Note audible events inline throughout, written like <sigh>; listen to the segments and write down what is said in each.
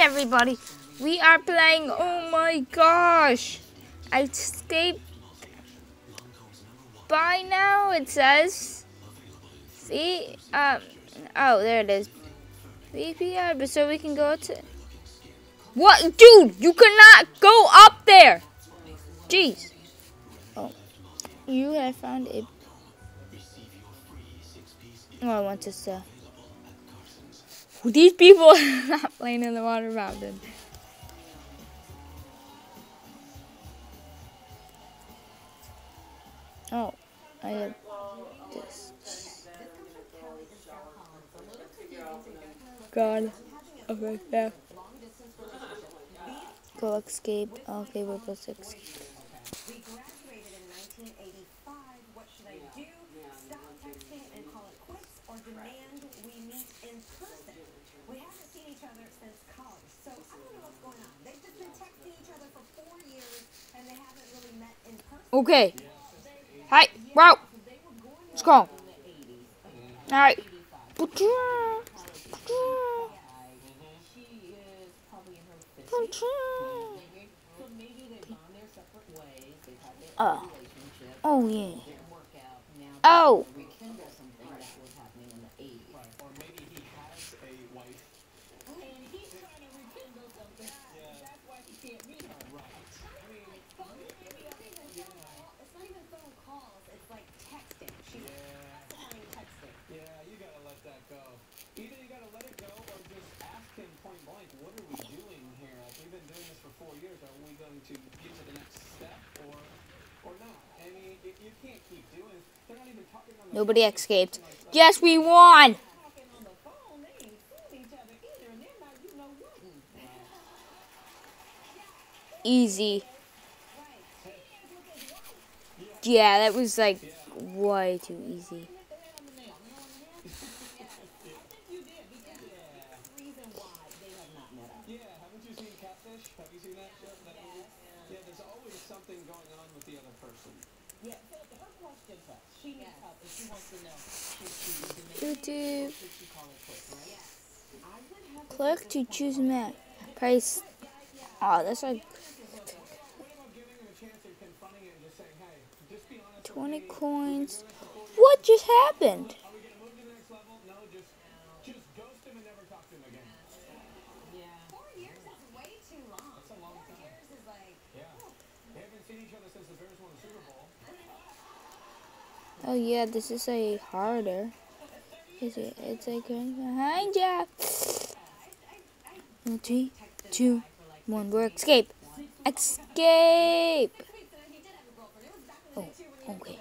everybody. We are playing. Oh my gosh. I escaped by now, it says. See? Um, oh, there it is. VPR, but so we can go to. What? Dude, you cannot go up there! Jeez. Oh. You have found it. Oh, I want to sell. <laughs> These people are not playing in the water fountain. Oh, I have this. God. Okay, yeah. Go escape. Okay, we'll go escape. We graduated in 1985. What should I do? Stop texting and call it quits or demand we meet in person? We haven't seen each other since college, so I don't know what's going on. They've just been texting each other for four years and they haven't really met in person. Okay. Hi, bro. Let's go. Alright. Oh. Oh, yeah. Oh. It's not even phone calls, it's like texting. She's specifying texting. Yeah, you gotta let that go. Either you gotta let it go or just ask him point blank, what are we doing here? Like, we've been doing this for four to get to the next step or or not? I mean, you, you can't keep doing They're not even talking on the Nobody escaped. Yes, we won. Talking on the phone, they ain't seen each other either, and they're not, you know what? Easy. Yeah, that was like way too easy. Yeah, haven't you seen Catfish? Have you seen that show? That movie? Yeah, there's always something going on with the other person. Yeah, her question was, she needs help and she wants to know, should she YouTube. should she call it quits, right? I would have Click to choose map. Price. Oh, that's like What about giving him a chance and confronting it and just saying, hey, just be honest. 20 coins. What just happened? Oh yeah, this is a harder. Is it? It's right behind ya. Three, two, one. We're escape. Escape. Oh, okay.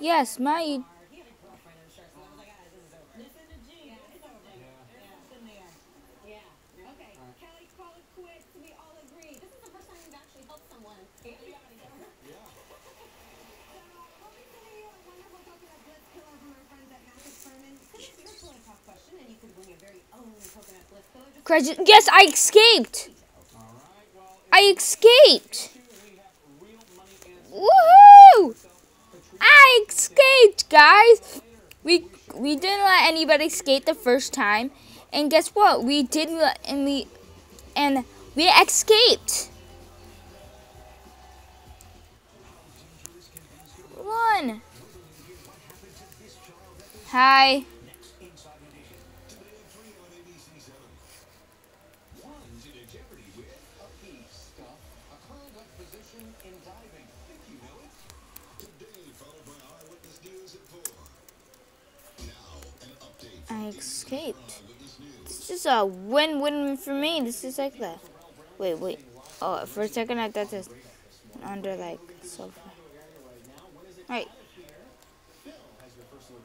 Yes, my. yeah. Okay, Kelly, call it quits. We all agree. This is the first time we've actually helped someone. get each other. Yeah. So, what we say, uh, wonderful coconut bliss killer from our friends at Magic Furman. This is your Pillow Talk question, and you could win your very own coconut bliss killer. Just Credit. Yes, I escaped. I escaped. Woohoo! I escaped, guys. We we didn't let anybody skate the first time, and guess what? We did let and we and we escaped. Hi. I escaped. This is a win-win for me. This is like the. Wait, wait. Oh, for a second I thought this under like sofa. Right.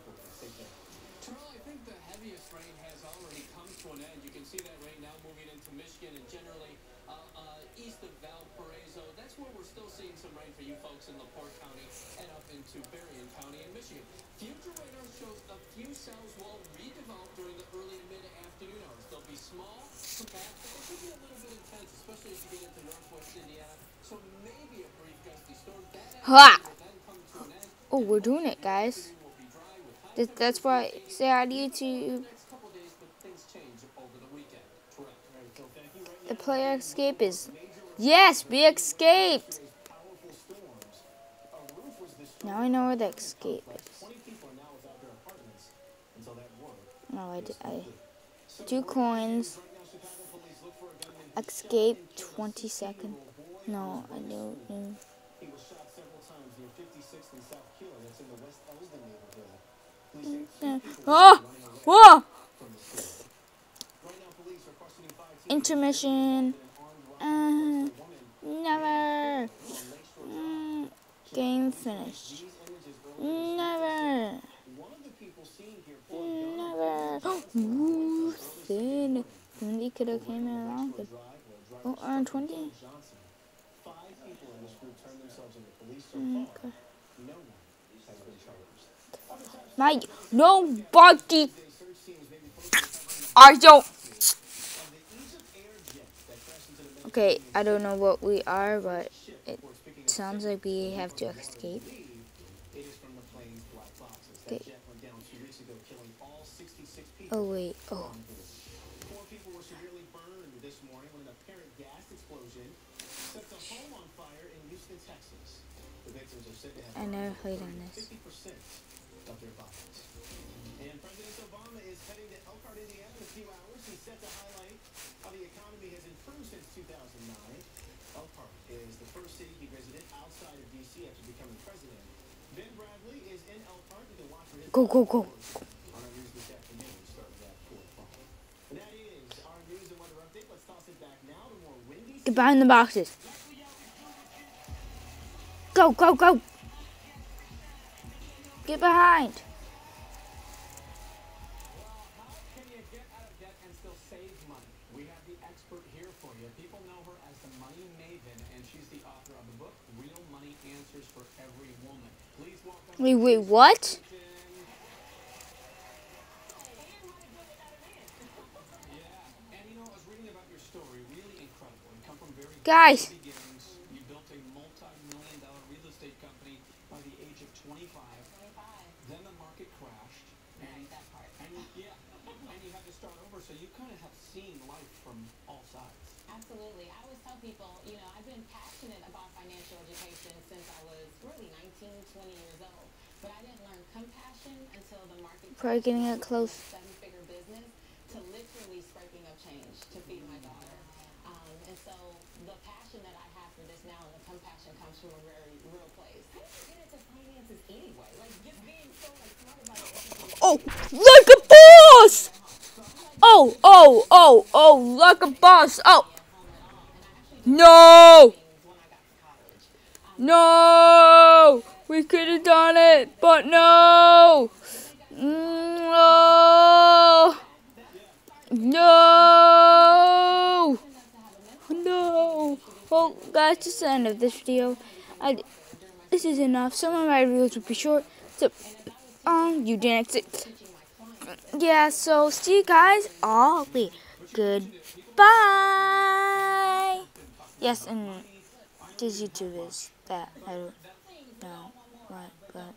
Terrell, I think the heaviest rain has already come to an end. You can see that right now moving into Michigan and generally uh, uh, east of Valparaiso. That's where we're still seeing some rain for you folks in LaPorte County and up into Berrien County in Michigan. Future radar shows a few cells will redevelop during the early to mid-afternoon hours. They'll be small, compact, but they could be a little bit intense, especially as you get into northwest Indiana. So maybe a brief gusty storm. That Ha! will then come to an end. Oh, we're doing it, guys. That- That's why I say to things change over the player escape is. Yes, we escaped. Now I know where the escape is. 20 people are now without their apartments until that work. No, I did. I two coins. Escape 20 seconds. No, I don't. He was shot several times near 56th and South Keeler. That's in the West Elsdon neighborhood. Oh, whoa! Intermission. Uh, never. Mm, game finished. Never. Never. Ooh, thin. Wendy could have came along. driver Oh, earn 20. Five people in this group turned themselves into police so Mm, far. okay. No one has been charged. My nobody. I don't. Okay, I don't know what we are, but it sounds like we have to escape. Okay. That jet went down two weeks ago, killing all 66 people. Oh wait. Oh. I never played on this. 50% of their bodies. And President Obama is heading to Elkhart, Indiana in a few hours. He's set to highlight how the economy has improved since 2009. Elkhart is the first city he visited outside of D.C. after becoming president. Ben Bradley is in Elkhart. You can watch his Go, go, go. on our news this afternoon, starting at 4 o'clock. And that is our news and weather update. Let's toss it back now to more windy. Get behind the boxes. Go, go, go. Get behind. How can you get start over. So you kind of have seen life from all sides. Absolutely. I always tell people, you know, I've been passionate about financial education since I was really 19, 20 years old. But I didn't learn compassion until the market Probably getting it close. seven-figure business to literally scraping up change to feed my daughter. Um, and so the passion that I have for this now and the compassion comes from a very real place. How did you get into finances anyway? Like just being so like smart about it. Oh, like a boss! Oh, oh, oh, oh, like a boss. Oh. No! No! We could have done it, but no! No! No! No! Well, guys, this is the end of this video. I, this is enough. Some of my videos will be short, so um, you didn't. Yeah, so see you guys all later. Goodbye. Yes, and this YouTube is that I don't know what, but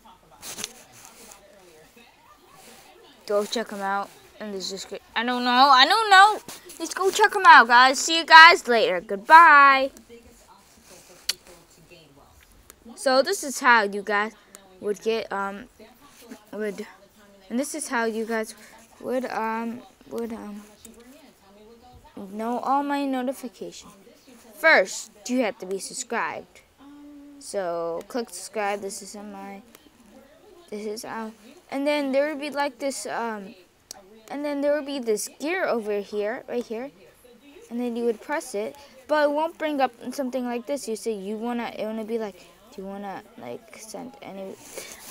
go check them out. This is good. I don't know. I don't know. Let's go check them out, guys. See you guys later. Goodbye. So this is how you guys would get um would and this is how you guys would um would um know all my notifications. First, you have to be subscribed. So click subscribe. This is on my this is how and then there would be like this um and then there would be this gear over here right here and then you would press it, but it won't bring up something like this. You say you wanna, it wanna be like, do you wanna like send any?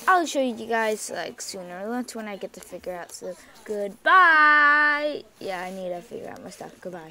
I'll show you guys like sooner. That's when I get to figure out. So goodbye. Yeah, I need to figure out my stuff. Goodbye.